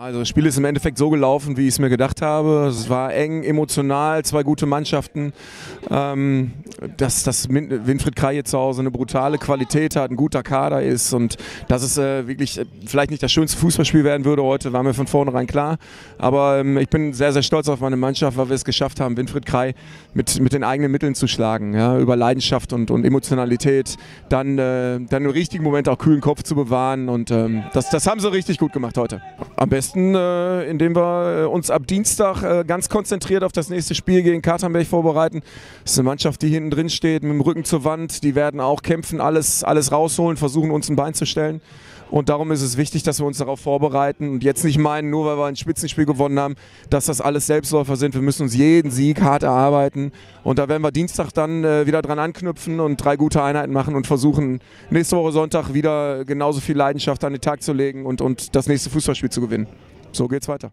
Also das Spiel ist im Endeffekt so gelaufen, wie ich es mir gedacht habe. Es war eng, emotional, zwei gute Mannschaften. Ähm, dass, dass Winfried Krei jetzt zu Hause eine brutale Qualität hat, ein guter Kader ist und dass es äh, wirklich äh, vielleicht nicht das schönste Fußballspiel werden würde heute, war mir von vornherein klar. Aber ähm, ich bin sehr, sehr stolz auf meine Mannschaft, weil wir es geschafft haben, Winfried Krei mit, mit den eigenen Mitteln zu schlagen. Ja? Über Leidenschaft und, und Emotionalität, dann, äh, dann im richtigen Moment auch kühlen Kopf zu bewahren und ähm, das, das haben sie richtig gut gemacht heute. Am besten äh, indem wir äh, uns ab Dienstag äh, ganz konzentriert auf das nächste Spiel gegen Katernberg vorbereiten. Das ist eine Mannschaft, die hinten drin steht, mit dem Rücken zur Wand. Die werden auch kämpfen, alles, alles rausholen, versuchen uns ein Bein zu stellen. Und darum ist es wichtig, dass wir uns darauf vorbereiten und jetzt nicht meinen, nur weil wir ein Spitzenspiel gewonnen haben, dass das alles Selbstläufer sind. Wir müssen uns jeden Sieg hart erarbeiten. Und da werden wir Dienstag dann äh, wieder dran anknüpfen und drei gute Einheiten machen und versuchen, nächste Woche Sonntag wieder genauso viel Leidenschaft an den Tag zu legen und, und das nächste Fußballspiel zu gewinnen. So geht's weiter.